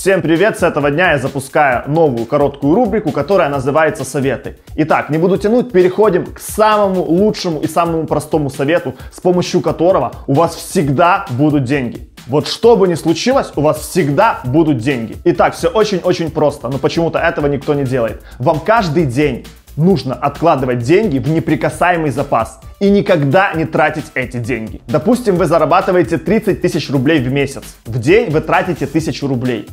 Всем привет! С этого дня я запускаю новую короткую рубрику, которая называется «Советы». Итак, не буду тянуть, переходим к самому лучшему и самому простому совету, с помощью которого у вас всегда будут деньги. Вот что бы ни случилось, у вас всегда будут деньги. Итак, все очень-очень просто, но почему-то этого никто не делает. Вам каждый день нужно откладывать деньги в неприкасаемый запас и никогда не тратить эти деньги. Допустим, вы зарабатываете 30 тысяч рублей в месяц. В день вы тратите 1000 рублей.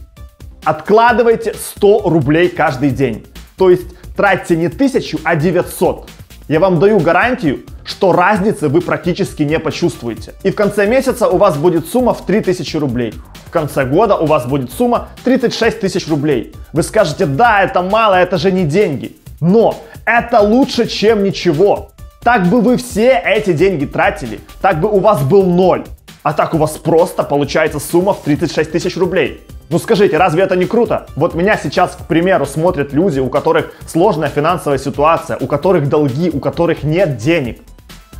Откладывайте 100 рублей каждый день. То есть тратьте не 1000, а 900. Я вам даю гарантию, что разницы вы практически не почувствуете. И в конце месяца у вас будет сумма в 3000 рублей. В конце года у вас будет сумма 36 тысяч рублей. Вы скажете, да, это мало, это же не деньги. Но это лучше, чем ничего. Так бы вы все эти деньги тратили, так бы у вас был ноль. А так у вас просто получается сумма в 36 тысяч рублей. Ну скажите, разве это не круто? Вот меня сейчас, к примеру, смотрят люди, у которых сложная финансовая ситуация, у которых долги, у которых нет денег.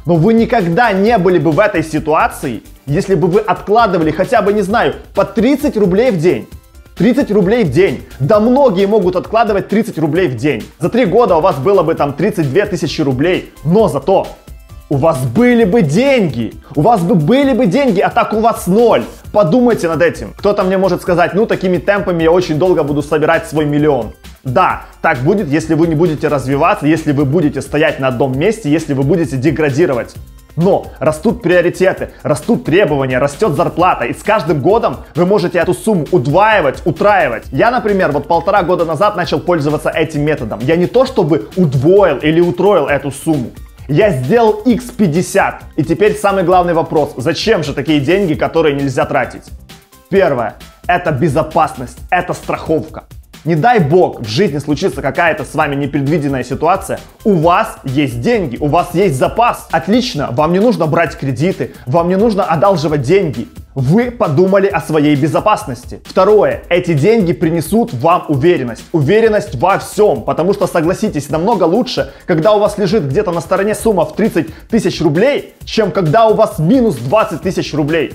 Но вы никогда не были бы в этой ситуации, если бы вы откладывали хотя бы, не знаю, по 30 рублей в день. 30 рублей в день. Да многие могут откладывать 30 рублей в день. За три года у вас было бы там 32 тысячи рублей. Но зато у вас были бы деньги. У вас бы были бы деньги, а так у вас ноль. Подумайте над этим. Кто-то мне может сказать, ну такими темпами я очень долго буду собирать свой миллион. Да, так будет, если вы не будете развиваться, если вы будете стоять на одном месте, если вы будете деградировать. Но растут приоритеты, растут требования, растет зарплата, и с каждым годом вы можете эту сумму удваивать, утраивать. Я, например, вот полтора года назад начал пользоваться этим методом. Я не то чтобы удвоил или утроил эту сумму. Я сделал x50. И теперь самый главный вопрос. Зачем же такие деньги, которые нельзя тратить? Первое. Это безопасность, это страховка. Не дай бог в жизни случится какая-то с вами непредвиденная ситуация, у вас есть деньги, у вас есть запас. Отлично, вам не нужно брать кредиты, вам не нужно одалживать деньги. Вы подумали о своей безопасности. Второе. Эти деньги принесут вам уверенность. Уверенность во всем. Потому что, согласитесь, намного лучше, когда у вас лежит где-то на стороне сумма в 30 тысяч рублей, чем когда у вас минус 20 тысяч рублей.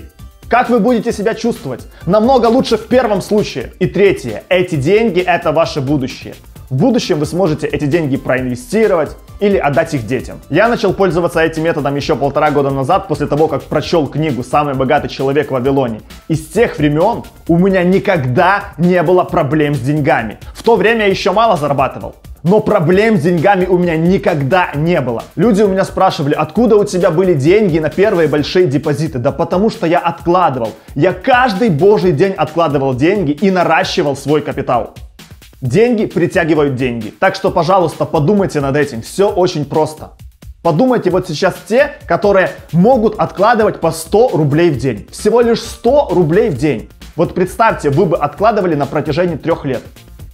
Как вы будете себя чувствовать? Намного лучше в первом случае. И третье. Эти деньги – это ваше будущее. В будущем вы сможете эти деньги проинвестировать или отдать их детям. Я начал пользоваться этим методом еще полтора года назад, после того, как прочел книгу «Самый богатый человек в Вавилоне». И с тех времен у меня никогда не было проблем с деньгами. В то время я еще мало зарабатывал. Но проблем с деньгами у меня никогда не было. Люди у меня спрашивали, откуда у тебя были деньги на первые большие депозиты? Да потому что я откладывал. Я каждый божий день откладывал деньги и наращивал свой капитал. Деньги притягивают деньги. Так что, пожалуйста, подумайте над этим. Все очень просто. Подумайте вот сейчас те, которые могут откладывать по 100 рублей в день. Всего лишь 100 рублей в день. Вот представьте, вы бы откладывали на протяжении трех лет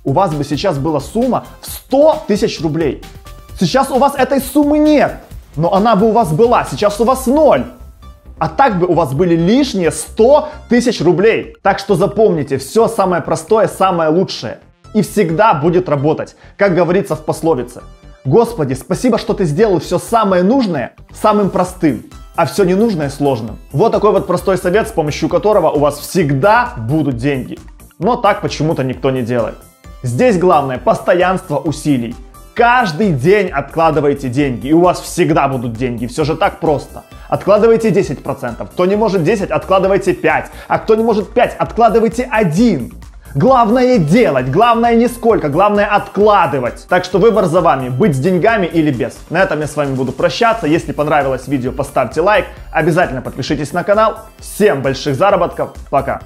у вас бы сейчас была сумма в 100 тысяч рублей. Сейчас у вас этой суммы нет, но она бы у вас была. Сейчас у вас ноль. А так бы у вас были лишние 100 тысяч рублей. Так что запомните, все самое простое, самое лучшее. И всегда будет работать, как говорится в пословице. Господи, спасибо, что ты сделал все самое нужное самым простым, а все ненужное сложным. Вот такой вот простой совет, с помощью которого у вас всегда будут деньги. Но так почему-то никто не делает. Здесь главное постоянство усилий. Каждый день откладывайте деньги, и у вас всегда будут деньги. Все же так просто. Откладывайте 10%. Кто не может 10, откладывайте 5. А кто не может 5, откладывайте 1. Главное делать, главное не сколько, главное откладывать. Так что выбор за вами, быть с деньгами или без. На этом я с вами буду прощаться. Если понравилось видео, поставьте лайк. Обязательно подпишитесь на канал. Всем больших заработков. Пока.